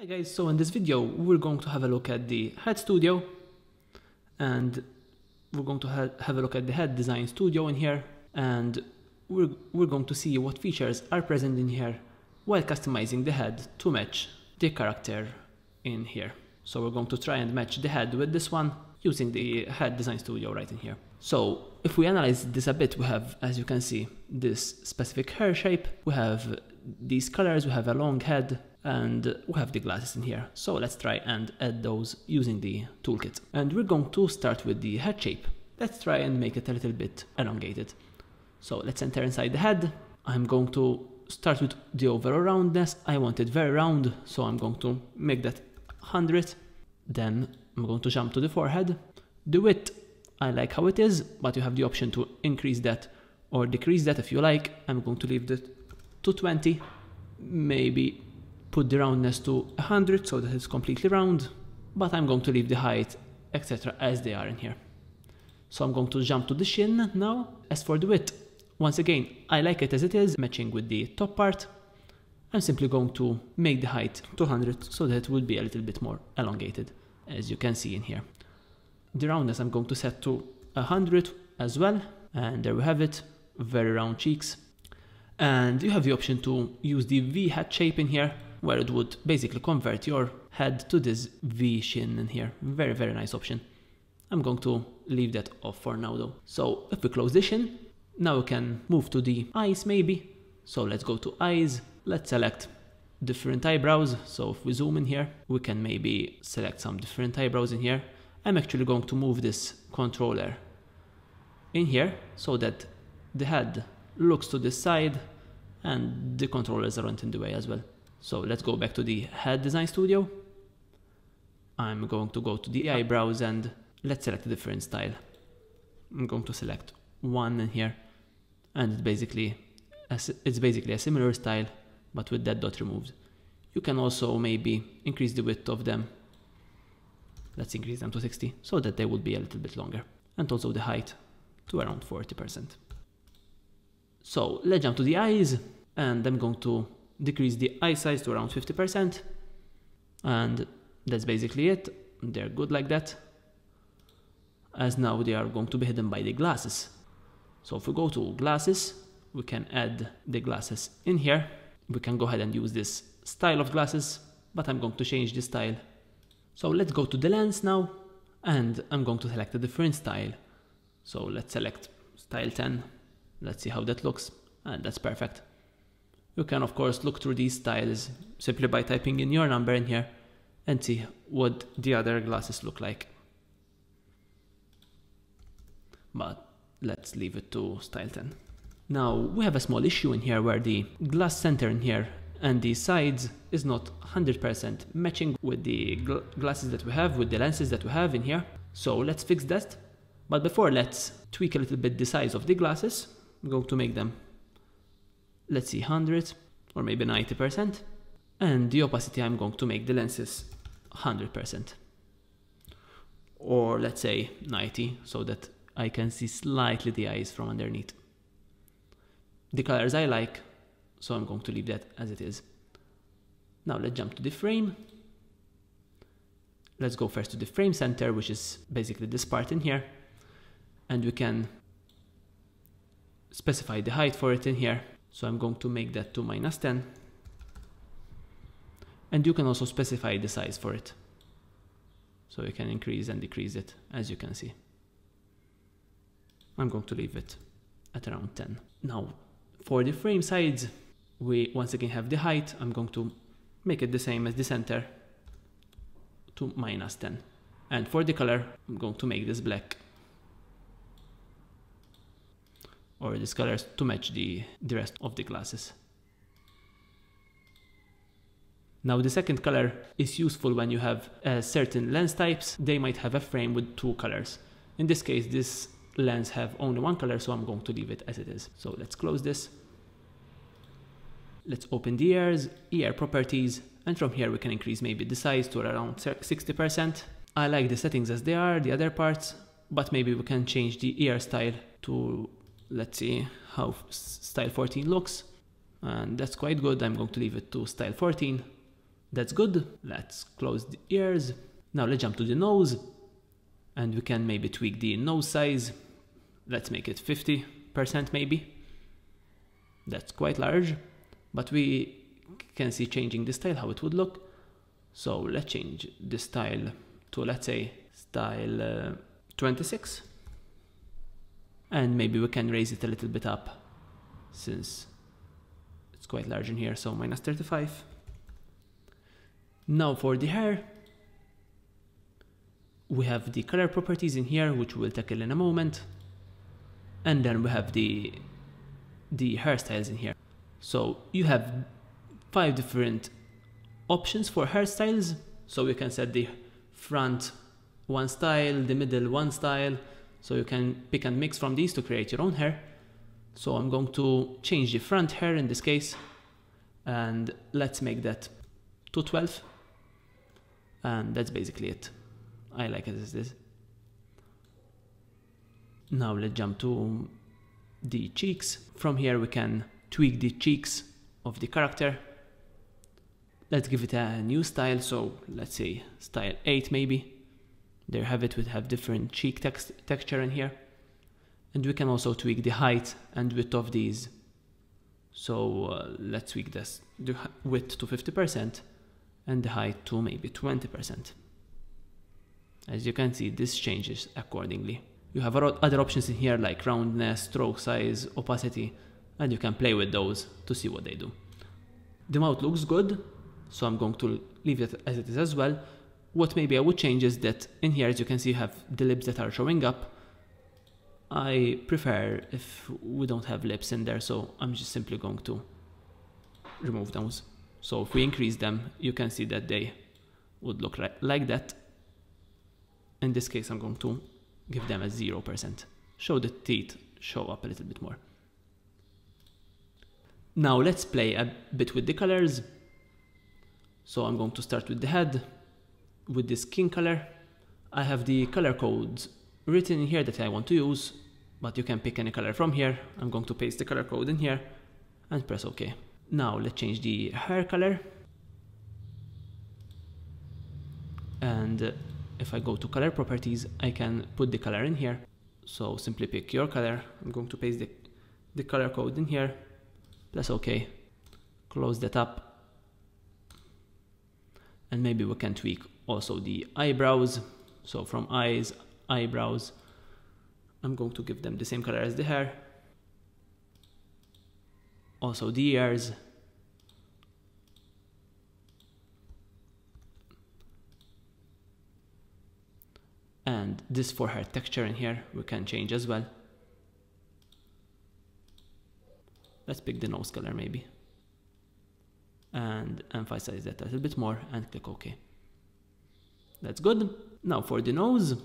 Hi guys, so in this video we're going to have a look at the Head Studio and we're going to ha have a look at the Head Design Studio in here and we're, we're going to see what features are present in here while customizing the head to match the character in here. So we're going to try and match the head with this one using the Head Design Studio right in here. So if we analyze this a bit, we have, as you can see, this specific hair shape, we have these colors, we have a long head, and we have the glasses in here. So let's try and add those using the toolkit. And we're going to start with the head shape. Let's try and make it a little bit elongated. So let's enter inside the head. I'm going to start with the overall roundness. I want it very round, so I'm going to make that 100. Then I'm going to jump to the forehead. The width, I like how it is, but you have the option to increase that or decrease that if you like. I'm going to leave that to 20, maybe put the roundness to 100 so that it's completely round, but I'm going to leave the height, etc. as they are in here. So I'm going to jump to the shin now. As for the width, once again, I like it as it is, matching with the top part. I'm simply going to make the height 200 so that it will be a little bit more elongated, as you can see in here. The roundness I'm going to set to 100 as well, and there we have it, very round cheeks. And you have the option to use the V-hat shape in here, where it would basically convert your head to this V shin in here. Very, very nice option. I'm going to leave that off for now though. So if we close this shin, now we can move to the eyes maybe. So let's go to eyes. Let's select different eyebrows. So if we zoom in here, we can maybe select some different eyebrows in here. I'm actually going to move this controller in here so that the head looks to the side and the controllers aren't in the way as well. So let's go back to the head design studio. I'm going to go to the eyebrows and let's select a different style. I'm going to select one in here and it's basically a, it's basically a similar style but with that dot removed. You can also maybe increase the width of them. Let's increase them to 60 so that they would be a little bit longer and also the height to around 40%. So let's jump to the eyes and I'm going to decrease the eye size to around 50% and that's basically it. They're good like that. As now they are going to be hidden by the glasses. So if we go to glasses we can add the glasses in here. We can go ahead and use this style of glasses but I'm going to change the style. So let's go to the lens now and I'm going to select a different style. So let's select style 10 let's see how that looks and that's perfect you can of course look through these styles simply by typing in your number in here and see what the other glasses look like. But let's leave it to style 10. Now we have a small issue in here where the glass center in here and the sides is not 100% matching with the gl glasses that we have, with the lenses that we have in here. So let's fix that. But before let's tweak a little bit the size of the glasses. I'm going to make them let's see 100 or maybe 90% and the opacity I'm going to make the lenses 100% or let's say 90 so that I can see slightly the eyes from underneath. The colors I like so I'm going to leave that as it is. Now let's jump to the frame. Let's go first to the frame center which is basically this part in here and we can specify the height for it in here so I'm going to make that to minus 10. And you can also specify the size for it. So you can increase and decrease it, as you can see. I'm going to leave it at around 10. Now, for the frame size, we once again have the height. I'm going to make it the same as the center to minus 10. And for the color, I'm going to make this black or these colors to match the, the rest of the glasses. Now the second color is useful when you have uh, certain lens types, they might have a frame with two colors. In this case this lens have only one color so I'm going to leave it as it is. So let's close this. Let's open the ears, ear properties and from here we can increase maybe the size to around 60%. I like the settings as they are, the other parts, but maybe we can change the ear style to let's see how style 14 looks and that's quite good I'm going to leave it to style 14 That's good. Let's close the ears. Now let's jump to the nose and we can maybe tweak the nose size. Let's make it 50% maybe. That's quite large, but we can see changing the style, how it would look. So let's change the style to, let's say, style uh, 26. And maybe we can raise it a little bit up since it's quite large in here, so minus 35. Now for the hair, we have the color properties in here, which we'll tackle in a moment. And then we have the, the hairstyles in here. So you have five different options for hairstyles. So you can set the front one style, the middle one style. So you can pick and mix from these to create your own hair. So I'm going to change the front hair in this case. And let's make that 212. And that's basically it. I like it as this. Now let's jump to the cheeks. From here we can tweak the cheeks of the character. Let's give it a new style, so let's say style 8 maybe. There have it, we have different cheek text texture in here. And we can also tweak the height and width of these. So uh, let's tweak this, the width to 50% and the height to maybe 20%. As you can see, this changes accordingly. You have other options in here like roundness, stroke size, opacity, and you can play with those to see what they do. The mouth looks good, so I'm going to leave it as it is as well. What maybe I would change is that in here, as you can see, you have the lips that are showing up. I prefer if we don't have lips in there, so I'm just simply going to remove those. So if we increase them, you can see that they would look like, that. In this case, I'm going to give them a 0%. Show the teeth show up a little bit more. Now let's play a bit with the colors. So I'm going to start with the head, with the skin color. I have the color codes written in here that I want to use, but you can pick any color from here. I'm going to paste the color code in here and press OK. Now let's change the hair color. And uh, if I go to color properties, I can put the color in here. So simply pick your color. I'm going to paste the, the color code in here. Press OK. Close that up. And maybe we can tweak also the eyebrows. So from eyes, eyebrows, I'm going to give them the same color as the hair. Also the ears, and this for her texture in here we can change as well let's pick the nose color maybe and emphasize that a little bit more and click OK that's good now for the nose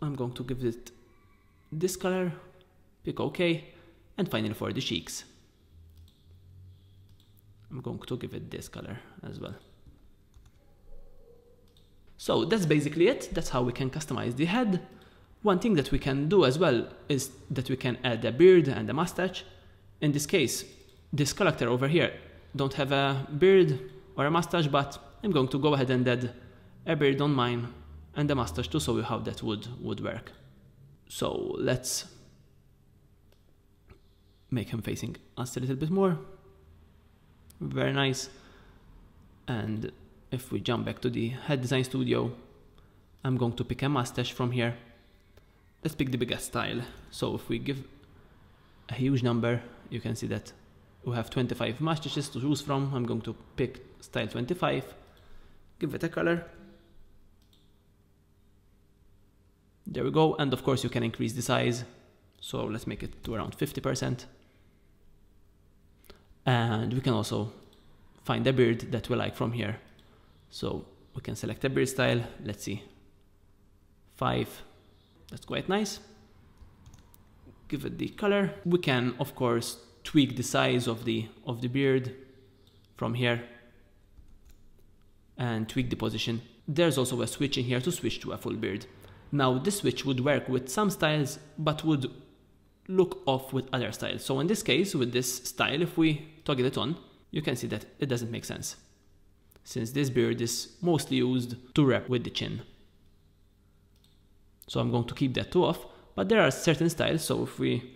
I'm going to give it this color pick OK and finally for the cheeks I'm going to give it this color as well so that's basically it. That's how we can customize the head. One thing that we can do as well is that we can add a beard and a mustache. In this case, this character over here don't have a beard or a mustache, but I'm going to go ahead and add a beard on mine and a mustache to show you how that would, would work. So let's make him facing us a little bit more. Very nice. And if we jump back to the head design studio, I'm going to pick a mustache from here. Let's pick the biggest style. So if we give a huge number, you can see that we have 25 mustaches to choose from. I'm going to pick style 25, give it a color. There we go. And of course you can increase the size. So let's make it to around 50%. And we can also find a beard that we like from here. So we can select a beard style. Let's see. Five. That's quite nice. Give it the color. We can, of course, tweak the size of the of the beard from here and tweak the position. There's also a switch in here to switch to a full beard. Now this switch would work with some styles but would look off with other styles. So in this case, with this style, if we toggle it on, you can see that it doesn't make sense since this beard is mostly used to wrap with the chin. So I'm going to keep that two off, but there are certain styles, so if we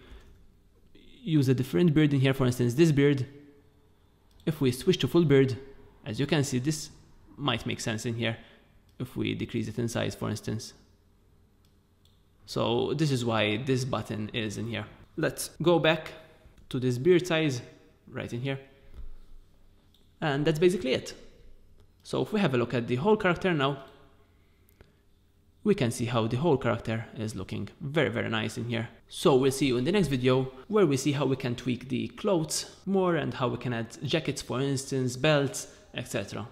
use a different beard in here, for instance this beard, if we switch to full beard, as you can see this might make sense in here if we decrease it in size for instance. So this is why this button is in here. Let's go back to this beard size right in here. And that's basically it. So if we have a look at the whole character now, we can see how the whole character is looking very very nice in here. So we'll see you in the next video where we see how we can tweak the clothes more and how we can add jackets for instance, belts, etc.